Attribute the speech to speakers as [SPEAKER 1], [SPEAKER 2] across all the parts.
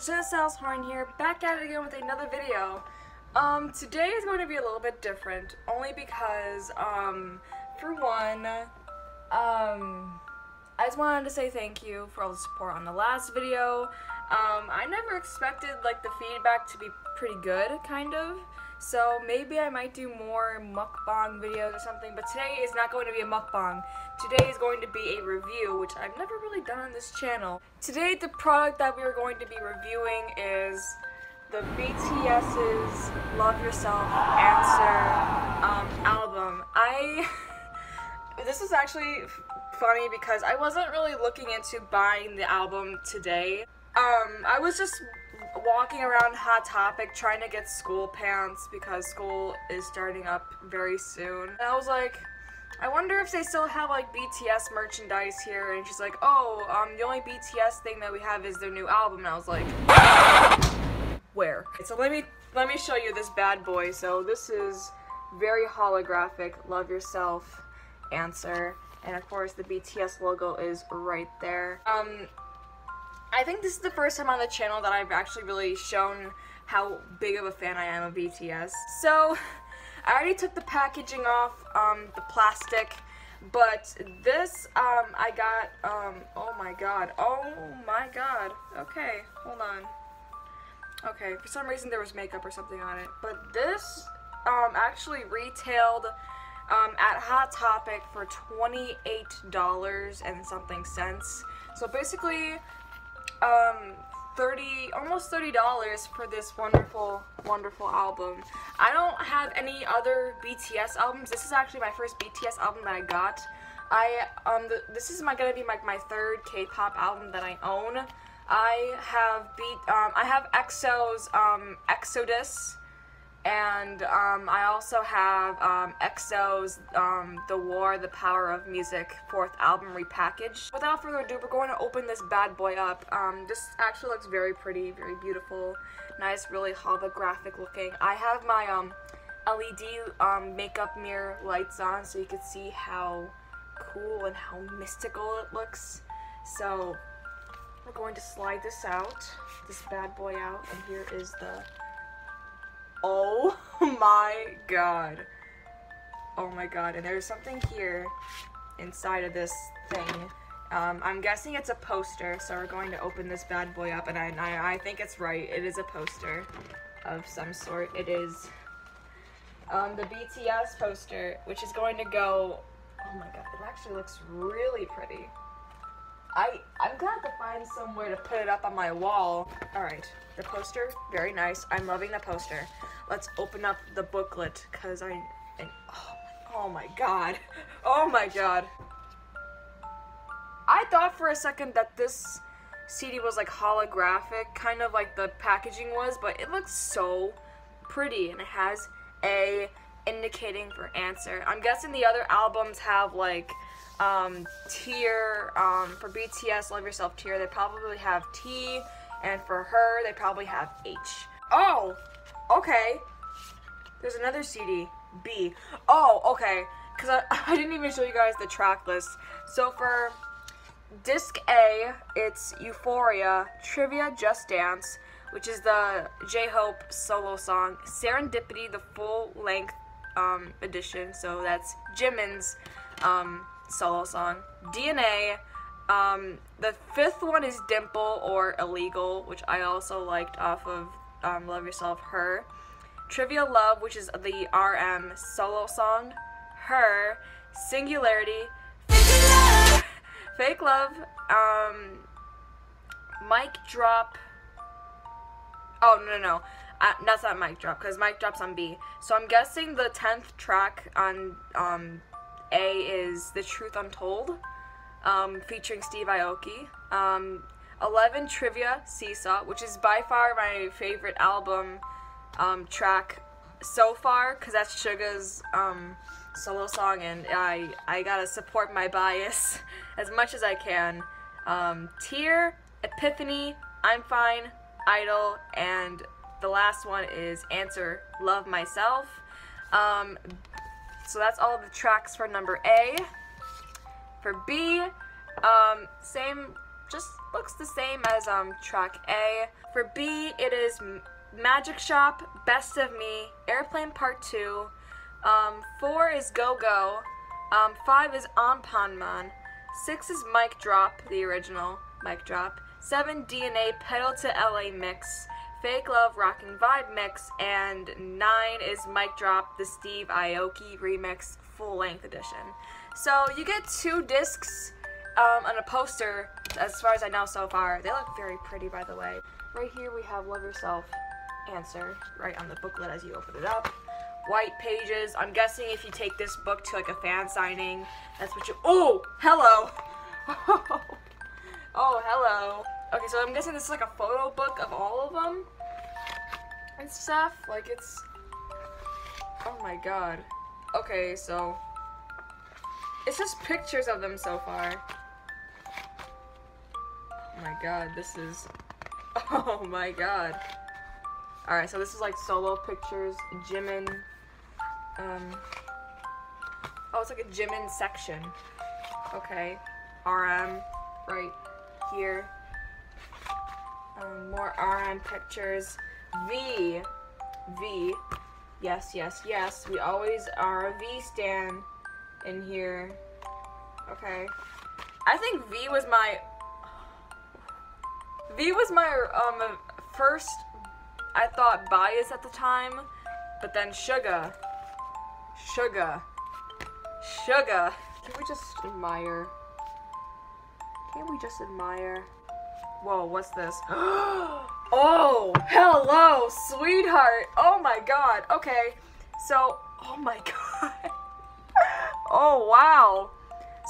[SPEAKER 1] Giselle Horn here, back at it again with another video. Um, today is going to be a little bit different, only because, um, for one, um, I just wanted to say thank you for all the support on the last video. Um, I never expected, like, the feedback to be pretty good, kind of. So maybe I might do more mukbang videos or something, but today is not going to be a mukbang. Today is going to be a review, which I've never really done on this channel. Today the product that we are going to be reviewing is the BTS's Love Yourself Answer um, album. I, this is actually funny because I wasn't really looking into buying the album today. Um, I was just walking around Hot Topic trying to get school pants because school is starting up very soon. And I was like, I wonder if they still have like BTS merchandise here. And she's like, oh, um, the only BTS thing that we have is their new album. And I was like, where? So let me let me show you this bad boy. So this is very holographic. Love yourself. Answer. And of course the BTS logo is right there. Um, I think this is the first time on the channel that I've actually really shown how big of a fan I am of BTS. So, I already took the packaging off, um, the plastic, but this, um, I got, um, oh my god, oh my god, okay, hold on. Okay, for some reason there was makeup or something on it, but this, um, actually retailed, um, at Hot Topic for $28 and something cents. So basically, um 30 almost 30 dollars for this wonderful wonderful album. I don't have any other bts albums. This is actually my first bts album that i got. I um this is my gonna be like my, my third k-pop album that i own. I have beat um i have exo's um exodus and um, I also have um, EXO's um, The War, The Power of Music fourth album repackaged. Without further ado, we're going to open this bad boy up. Um, this actually looks very pretty, very beautiful, nice, really holographic looking. I have my um, LED um, makeup mirror lights on so you can see how cool and how mystical it looks. So we're going to slide this out, this bad boy out, and here is the Oh my god. Oh my god. And there's something here inside of this thing. Um, I'm guessing it's a poster, so we're going to open this bad boy up, and I, I, I think it's right. It is a poster of some sort. It is um, the BTS poster, which is going to go... Oh my god, it actually looks really pretty. I, I'm glad to find somewhere to put it up on my wall. All right, the poster, very nice. I'm loving the poster. Let's open up the booklet, because I, oh, oh my god. Oh my god. I thought for a second that this CD was like holographic, kind of like the packaging was, but it looks so pretty, and it has a indicating for answer. I'm guessing the other albums have like um, Tear um, for BTS Love Yourself Tear they probably have T and for her they probably have H. Oh, okay. There's another CD B. Oh, okay. Cause I, I didn't even show you guys the track list. So for disc A, it's Euphoria, Trivia, Just Dance, which is the J-Hope solo song, Serendipity, the full length um, edition. So that's Jimin's um, solo song. DNA. Um, the fifth one is Dimple or Illegal, which I also liked off of um, Love Yourself, Her. Trivia Love, which is the RM solo song. Her. Singularity. Fake Love. Um, Mic Drop. Oh, no, no, no. Uh, that's not Mic Drop, because Mic Drop's on B. So I'm guessing the 10th track on um, a is The Truth Untold, um, featuring Steve Aoki. Um, 11 Trivia Seesaw, which is by far my favorite album um, track so far, because that's Suga's um, solo song, and I, I gotta support my bias as much as I can. Um, Tear, Epiphany, I'm Fine, Idol, and the last one is Answer, Love Myself. Um, so that's all of the tracks for number A. For B, um, same just looks the same as um track A. For B, it is Magic Shop, Best of Me, Airplane Part 2. Um, 4 is Go Go. Um, 5 is Anpanman. 6 is Mic Drop, the original Mic Drop. 7 DNA Pedal to LA Mix. Fake Love Rockin' Vibe Mix. And 9 is Mic Drop, the Steve Aoki Remix Full Length Edition. So you get two discs um, and a poster, as far as I know so far. They look very pretty, by the way. Right here we have Love Yourself answer, right on the booklet as you open it up. White pages. I'm guessing if you take this book to like a fan signing, that's what you. Oh, hello. oh, hello. Okay, so I'm guessing this is like a photo book of all of them and stuff. Like it's. Oh my god. Okay, so it's just pictures of them so far. Oh my god, this is. Oh my god. Alright, so this is like solo pictures, Jimin. Um. Oh, it's like a Jimin section. Okay. RM, right here. Um, more RM pictures. V. V. Yes, yes, yes. We always are a V stand in here. Okay. I think V was my V was my um first I thought bias at the time, but then Suga. Suga. Suga. Can we just admire? Can't we just admire? Whoa, what's this? oh, hello, sweetheart. Oh my god. Okay. So, oh my god. oh wow.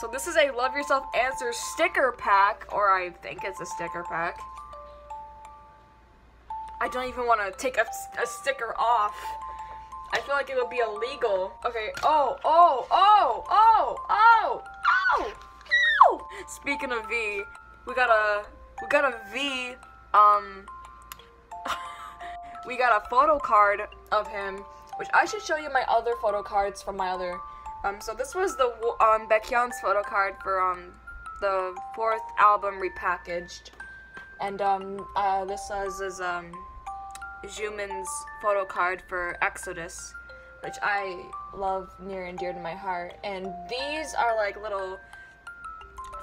[SPEAKER 1] So this is a Love Yourself Answer sticker pack, or I think it's a sticker pack. I don't even want to take a, a sticker off. I feel like it would be illegal. Okay, oh, oh, oh, oh, oh, oh, oh! Speaking of V, we got a, we got a V, um, we got a photo card of him, which I should show you my other photo cards from my other, um, so this was the, um, Baekhyun's photo card for, um, the fourth album repackaged. And, um, uh, this was, is, um, Xiumin's photo card for Exodus, which I love near and dear to my heart. And these are like little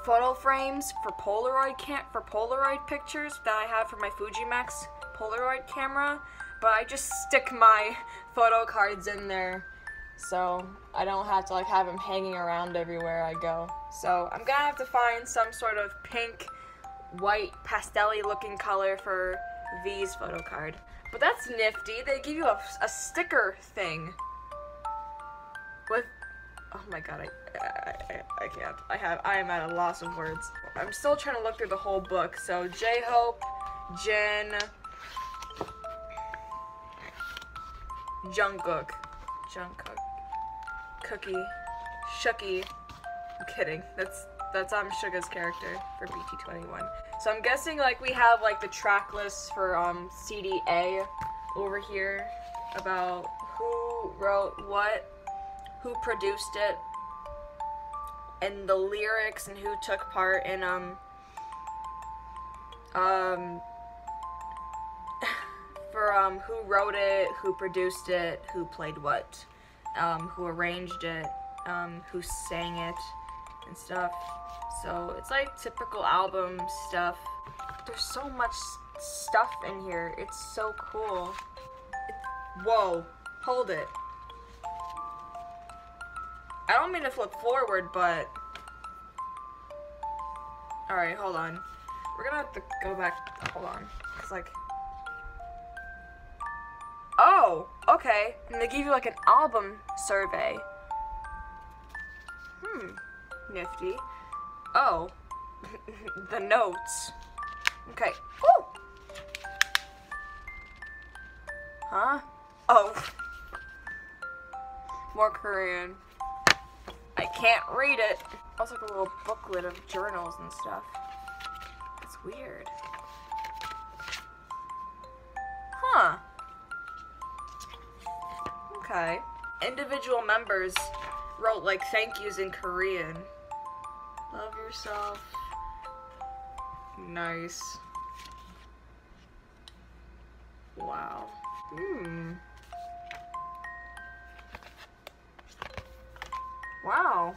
[SPEAKER 1] photo frames for Polaroid for Polaroid pictures that I have for my Fujimax Polaroid camera. But I just stick my photo cards in there so I don't have to like have them hanging around everywhere I go. So I'm gonna have to find some sort of pink, white, pastelly looking color for V's photo card. But that's nifty. They give you a, a sticker thing. With, oh my god, I, I, I, can't. I have, I am at a loss of words. I'm still trying to look through the whole book. So J-Hope, Jin, Jungkook, Jungkook, Cookie, Shooky. I'm kidding. That's that's um Suga's character for BT21. So I'm guessing like we have like the track list for um CDA over here about who wrote what, who produced it, and the lyrics and who took part in um um for um who wrote it, who produced it, who played what, um who arranged it, um who sang it and stuff. So it's like typical album stuff. There's so much stuff in here. It's so cool. It, whoa, hold it. I don't mean to flip forward, but... Alright, hold on. We're gonna have to go back. Hold on. It's like... Oh, okay. And they give you like an album survey. Hmm, nifty. Oh, the notes. Okay. Ooh. Huh? Oh. More Korean. Can't read it. Also like a little booklet of journals and stuff. It's weird. Huh. Okay. Individual members wrote like thank yous in Korean. Love yourself. nice. Wow. Hmm. Wow.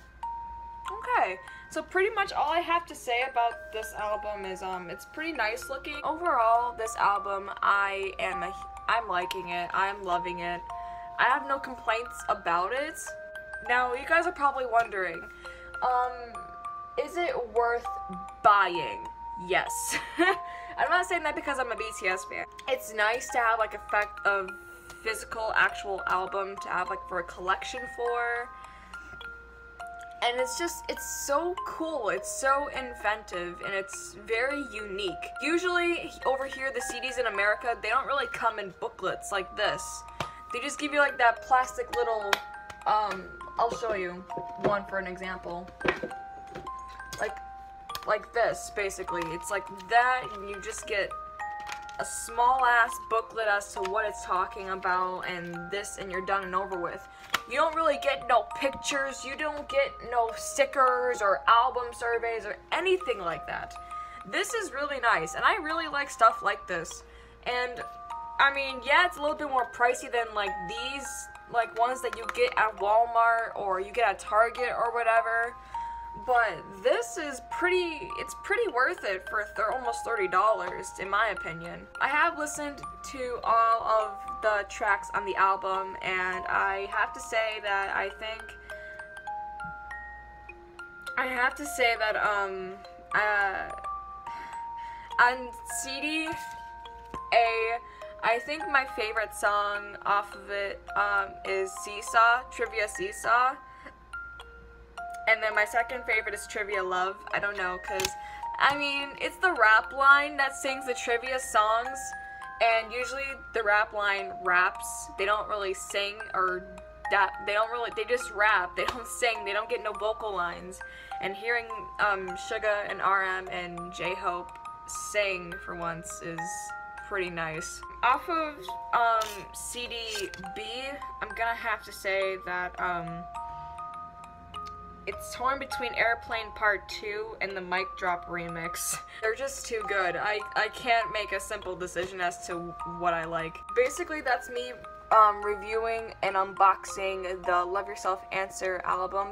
[SPEAKER 1] Okay, so pretty much all I have to say about this album is um, it's pretty nice looking. Overall, this album, I am a, I'm liking it. I'm loving it. I have no complaints about it. Now, you guys are probably wondering, um, is it worth buying? Yes. I'm not saying that because I'm a BTS fan. It's nice to have like effect of physical actual album to have like for a collection for and it's just it's so cool. It's so inventive and it's very unique. Usually over here the cds in america they don't really come in booklets like this. They just give you like that plastic little um i'll show you one for an example. Like like this basically. It's like that and you just get a small ass booklet as to what it's talking about and this and you're done and over with. You don't really get no pictures, you don't get no stickers or album surveys or anything like that. This is really nice and I really like stuff like this. And I mean, yeah, it's a little bit more pricey than like these like ones that you get at Walmart or you get at Target or whatever but this is pretty it's pretty worth it for th almost $30 in my opinion i have listened to all of the tracks on the album and i have to say that i think i have to say that um uh on cd a I think my favorite song off of it um, is Seesaw, Trivia Seesaw. And then my second favorite is Trivia Love. I don't know, because, I mean, it's the rap line that sings the trivia songs. And usually the rap line raps. They don't really sing or that they don't really they just rap they don't sing they don't get no vocal lines and hearing um Suga and RM and J-Hope sing for once is pretty nice off of um CD B I'm gonna have to say that um it's torn between Airplane Part 2 and the Mic Drop remix. They're just too good. I, I can't make a simple decision as to what I like. Basically, that's me um, reviewing and unboxing the Love Yourself Answer album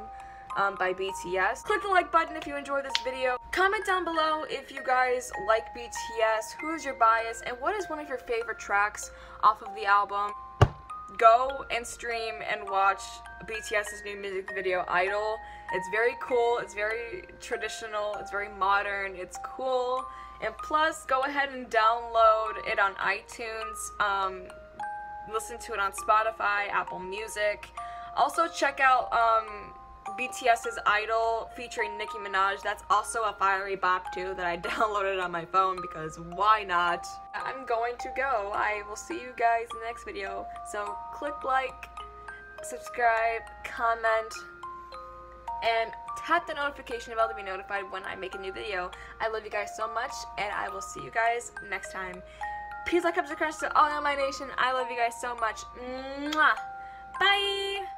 [SPEAKER 1] um, by BTS. Click the like button if you enjoyed this video. Comment down below if you guys like BTS, who is your bias, and what is one of your favorite tracks off of the album. Go and stream and watch BTS's new music video, Idol. It's very cool, it's very traditional, it's very modern, it's cool. And plus, go ahead and download it on iTunes, um, listen to it on Spotify, Apple Music. Also, check out um, BTS's Idol featuring Nicki Minaj. That's also a fiery bop too that I downloaded on my phone because why not? I'm going to go. I will see you guys in the next video. So click like, subscribe, comment, and tap the notification bell to be notified when I make a new video. I love you guys so much, and I will see you guys next time. Peace, like, subscribe to all my nation. I love you guys so much. Mwah. Bye!